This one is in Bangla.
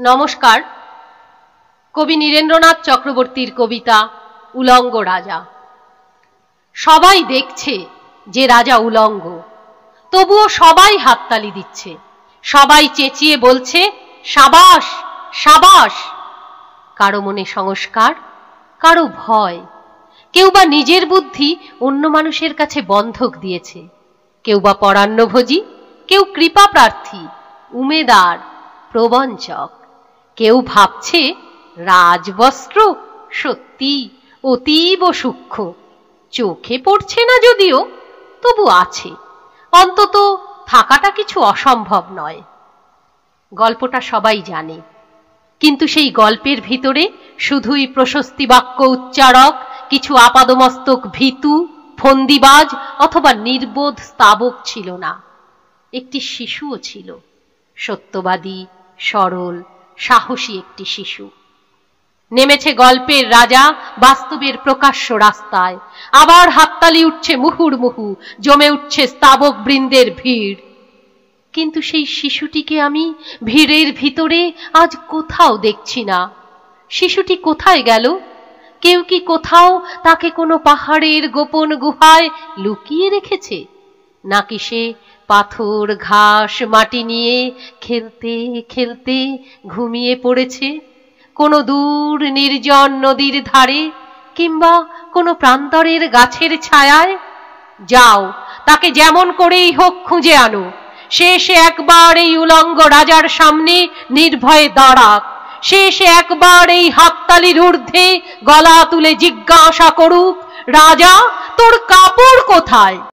নমস্কার। কবি নীরেন্দ্রনাথ চক্রবর্তীর কবিতা উলঙ্গ রাজা। সবাই দেখছে যে রাজা উলঙ্গ। তবুও সবাই হাততালি দিচ্ছে। সবাই চেঁচিয়ে বলছে, সাবাস সাবাস। কারও মনে সংস্কার, কারও ভয়। কেউ বা নিজের বুদ্ধি অন্য মানুষের কাছে বন্ধক দিয়েছে। কেউ বা পরান্নভোজী, কেউ কৃপা প্রার্থী, উমেদার, প্রবঞ্চক। কেউ ভাবছে রাজবস্ত্র সত্যি অতীব সূক্ষ্ম। চোখে পড়ছে না যদিও, তবু আছে। অন্তত থাকাটা কিছু অসম্ভব নয়। গল্পটা সবাই জানে। কিন্তু সেই গল্পের ভিতরে শুধুই প্রশস্তি বাক্য উচ্চারক, কিছু আপাদমস্তক ভীতু, ফন্দিবাজ অথবা নির্বোধ স্তাবক ছিল না। একটি শিশুও ছিল, সত্যবাদী, সরল সাহসী একটি শিশু। নেমেছে গল্পের রাজা, বাস্তবের প্রকাশ্য রাস্তায়। আবার হাততালি উঠছে মুহুর্মুহু জমে উঠছে স্তাবক বৃন্দের ভিড়। কিন্তু সেই শিশুটিকে আমি ভিড়ের ভিতরে আজ কোথাও দেখছি না। শিশুটি কোথায় গেল? কেউ কি কোথাও তাকে কোনো পাহাড়ের গোপন গুহায় লুকিয়ে রেখেছে? নাকি সে পাথর, ঘাস, মাটি নিয়ে খেলতে খেলতে ঘুমিয়ে পড়েছে? কোনো দূর নির্জন নদীর ধারে কিংবা কোনো প্রান্তরের গাছের ছায়ায়? যাও, তাকে যেমন করেই হোক খুঁজে আনো। সে একবার এই উলঙ্গ রাজার সামনে নির্ভয়ে দাঁড়াক। সে একবার এই হাততালির ঊর্ধ্বে গলা তুলে জিজ্ঞাসা করুক, রাজা, তোর কাপড় কোথায়?